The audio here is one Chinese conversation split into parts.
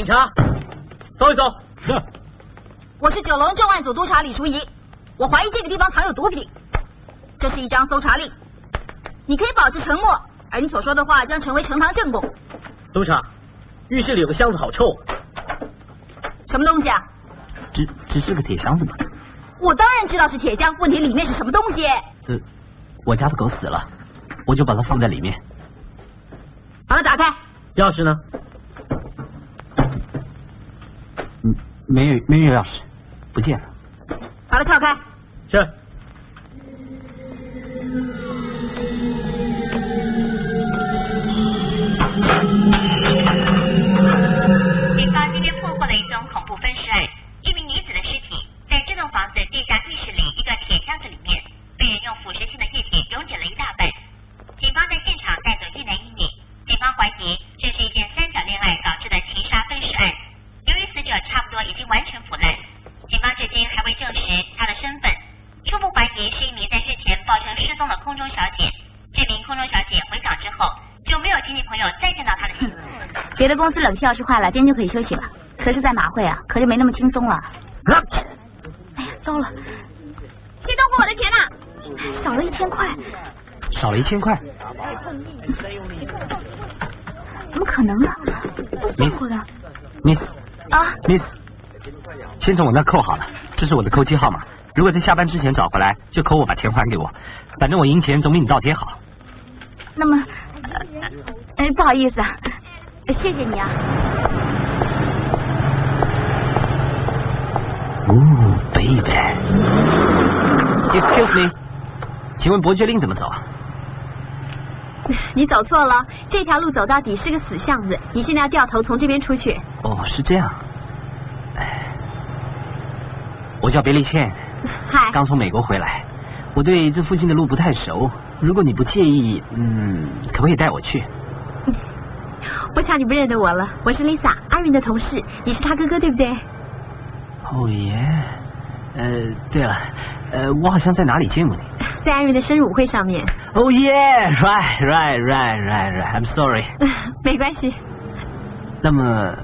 警察，搜一搜。是。我是九龙重案组督察李淑仪，我怀疑这个地方藏有毒品。这是一张搜查令，你可以保持沉默，而你所说的话将成为呈堂证供。督察，浴室里有个箱子，好臭。什么东西啊？只只是个铁箱子嘛。我当然知道是铁箱，问题里面是什么东西？呃，我家的狗死了，我就把它放在里面。把它打开。钥匙呢？嗯，没有没有钥匙，不见了。把它撬开。是。的公司冷气要是坏了，今天就可以休息了。可是，在马会啊，可就没那么轻松了。哎呀，糟了，谁动过我的钱呐？少了一千块。少了一千块？怎么可能呢？没过的。Miss。啊。Miss，先从我那扣好了，这是我的扣机号码。如果在下班之前找回来，就扣我把钱还给我。反正我赢钱总比你倒贴好。那么，哎，不好意思啊，谢谢你啊。哦，baby。Excuse me，请问伯爵令怎么走？你走错了，这条路走到底是个死巷子，你现在要掉头从这边出去。哦，是这样。我叫别利茜，嗨，刚从美国回来，我对这附近的路不太熟。如果你不介意，嗯，可不可以带我去？我想你不认得我了，我是 Lisa，阿云的同事，你是他哥哥对不对？哦耶，呃，对了，呃，我好像在哪里见过你。在阿云的生日舞会上面。哦耶，right right right right right，I'm sorry。没关系。那么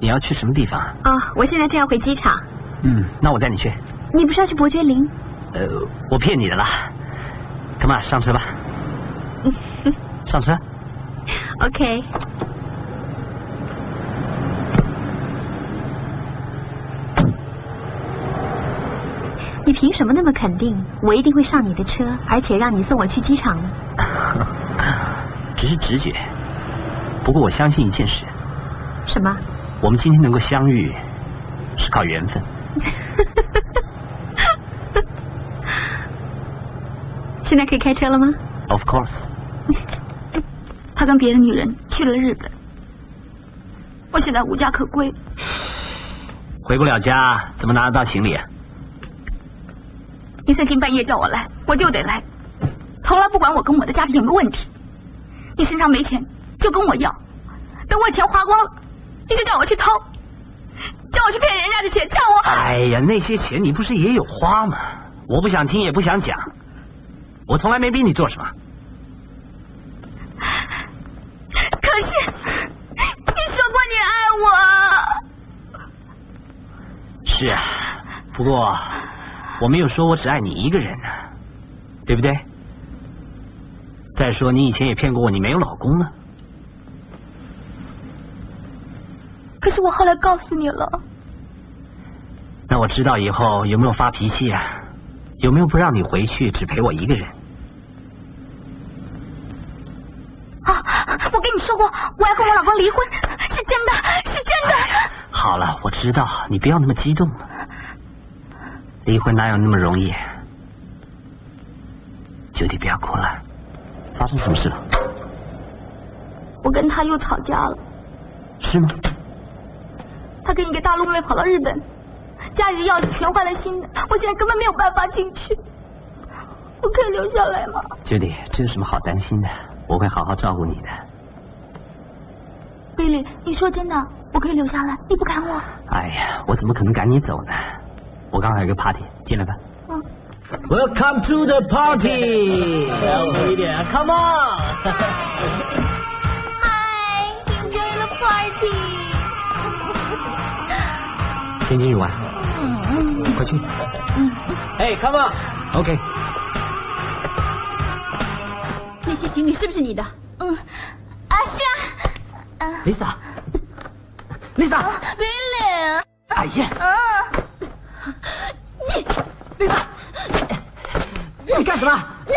你要去什么地方？哦，我现在正要回机场。嗯，那我带你去。你不是要去伯爵林？呃，我骗你的啦。Come on，上车吧。上车。OK。你凭什么那么肯定我一定会上你的车，而且让你送我去机场呢？只 是直觉。不过我相信一件事。什么？我们今天能够相遇，是靠缘分。现在可以开车了吗？Of course。他跟别的女人去了日本，我现在无家可归。回不了家，怎么拿得到行李啊？你三更半夜叫我来，我就得来，从来不管我跟我的家庭有没有问题。你身上没钱就跟我要，等我钱花光了，你就叫我去偷。叫我去骗人家的钱，叫我……哎呀，那些钱你不是也有花吗？我不想听，也不想讲。我从来没逼你做什么。可是你说过你爱我。是啊，不过我没有说我只爱你一个人呢，对不对？再说你以前也骗过我，你没有老公呢。可是我后来告诉你了。那我知道以后有没有发脾气啊？有没有不让你回去，只陪我一个人？啊！我跟你说过，我要跟我老公离婚，是真的，是真的。好了，我知道，你不要那么激动了。离婚哪有那么容易？九弟，不要哭了。发生什么事了？我跟他又吵架了。是吗？他跟一个大陆妹跑到日本，家里的钥匙全换了新的，我现在根本没有办法进去。我可以留下来吗？九弟，这有什么好担心的？我会好好照顾你的。贝利，你说真的，我可以留下来，你不赶我？哎呀，我怎么可能赶你走呢？我刚好有个 party，进来吧。嗯。Welcome to the party，一点，Come on。Hi，enjoy the party。先进去玩，快去。嗯。哎，Come on。OK，那些行李是不是你的？嗯，啊，啊 Lisa，Lisa，，Billy，哎呀你，，Lisa，你干什么？你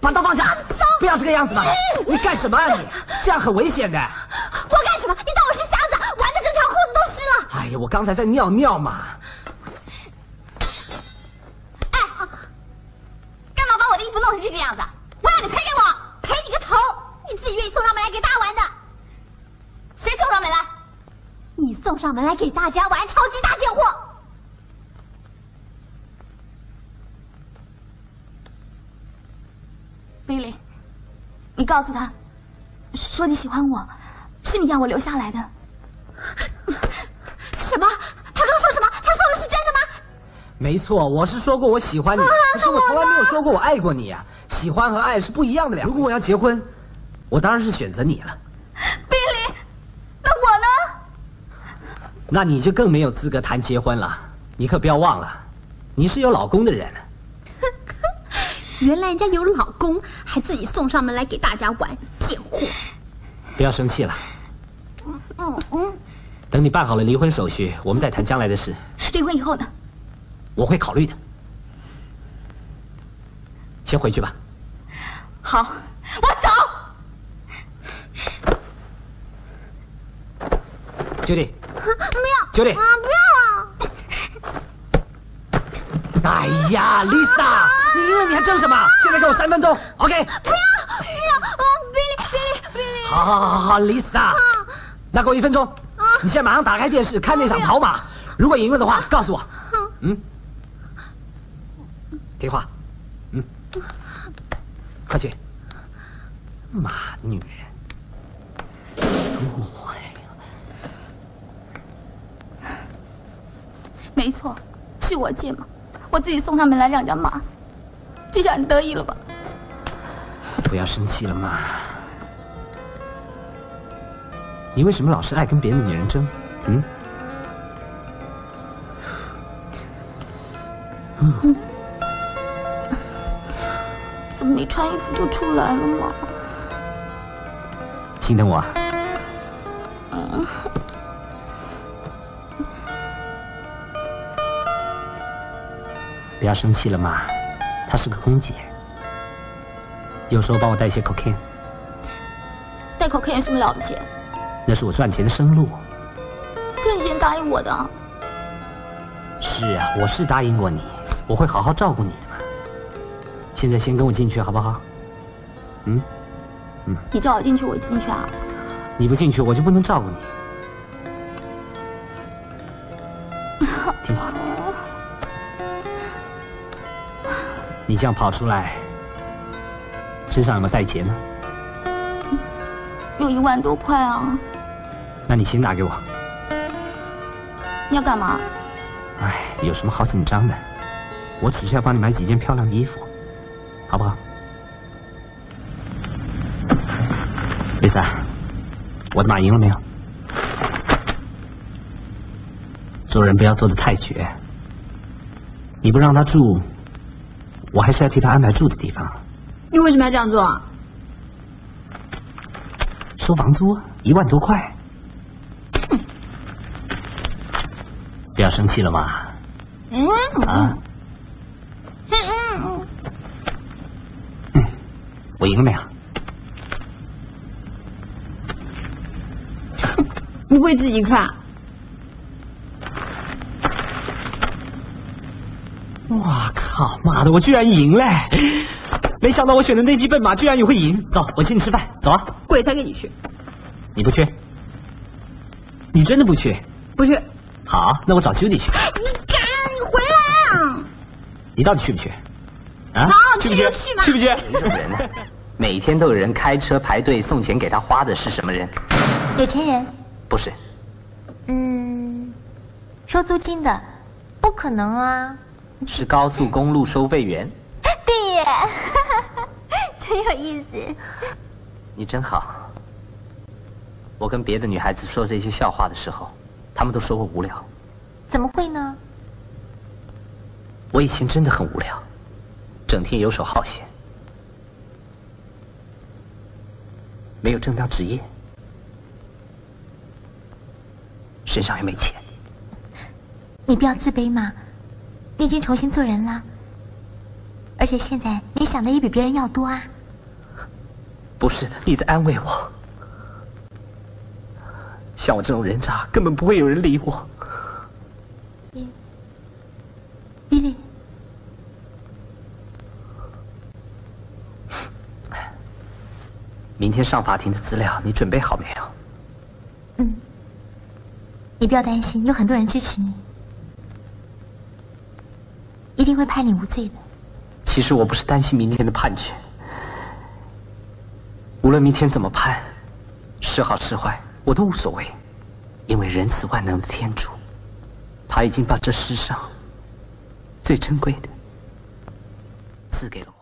把刀放下，不要这个样子嘛！你干什么啊你？这样很危险的。我干什么？你当我是瞎子？玩的整条裤子都湿了。哎呀，我刚才在尿尿嘛。哎，干嘛把我的衣服弄成这个样子？我让你赔给我，赔你个头！你自己愿意送上门来给大家玩的？你送上门来给大家玩，超级大贱货！贝利，你告诉他，说你喜欢我，是你要我留下来的。什么？他刚说什么？他说的是真的吗？没错，我是说过我喜欢你，可是我从来没有说过我爱过你啊。喜欢和爱是不一样的两。如果我要结婚，我当然是选择你了。贝利，那我呢？那你就更没有资格谈结婚了。你可不要忘了，你是有老公的人。原来人家有老公，还自己送上门来给大家玩，贱货！不要生气了，嗯嗯，等你办好了离婚手续，我们再谈将来的事。离婚以后呢？我会考虑的。先回去吧。好，我走。Judy，不要 Judy 啊，不要啊！哎呀，Lisa，你赢了你还争什么？现在给我三分钟，OK？不要不要啊！Billy Billy Billy，好好好好好，Lisa，那给我一分钟。你现在马上打开电视看那场跑马，如果赢了的话，告诉我。嗯，听话。嗯，快去。妈，女人。哦没错，是我借嘛，我自己送他们来两张马，这下你得意了吧？不要生气了嘛。你为什么老是爱跟别的女人争？嗯？怎么没穿衣服就出来了嘛？心疼我啊？嗯，不要生气了嘛。她是个空姐，有时候帮我带些 cocaine，带口 K 有什么了不起？那是我赚钱的生路。可你先答应我的啊。是啊，我是答应过你，我会好好照顾你的嘛。现在先跟我进去好不好？嗯嗯，你叫我进去，我就进去啊。你不进去，我就不能照顾你。听话。你这样跑出来，身上有没有带钱呢？有一万多块啊！那你先拿给我。你要干嘛？哎，有什么好紧张的？我只是要帮你买几件漂亮的衣服，好不好？Lisa，我的马赢了没有？做人不要做的太绝。你不让他住，我还是要替他安排住的地方。你为什么要这样做啊？收房租啊一万多块。不要生气了嘛。嗯啊，嗯嗯嗯，我赢了没有？你会 自己看？哇靠！妈的，我居然赢了！没想到我选的那匹笨马居然也会赢。走，我请你吃饭，走啊！贵才跟你去，你不去？你真的不去？不去。好，那我找 Judy 去。你敢？你回来啊！你到底去不去？啊？好去不去去不去？每天都有人开车排队送钱给他花的是什么人？有钱人，不是，嗯，收租金的，不可能啊。是高速公路收费员。对耶，真有意思。你真好。我跟别的女孩子说这些笑话的时候，她们都说我无聊。怎么会呢？我以前真的很无聊，整天游手好闲，没有正当职业，身上也没钱。你不要自卑嘛，你已经重新做人了，而且现在你想的也比别人要多啊。不是的，你在安慰我。像我这种人渣，根本不会有人理我。比利，明天上法庭的资料你准备好没有？嗯，你不要担心，有很多人支持你，一定会判你无罪的。其实我不是担心明天的判决，无论明天怎么判，是好是坏，我都无所谓，因为仁慈万能的天主，他已经把这世上最珍贵的赐给了我。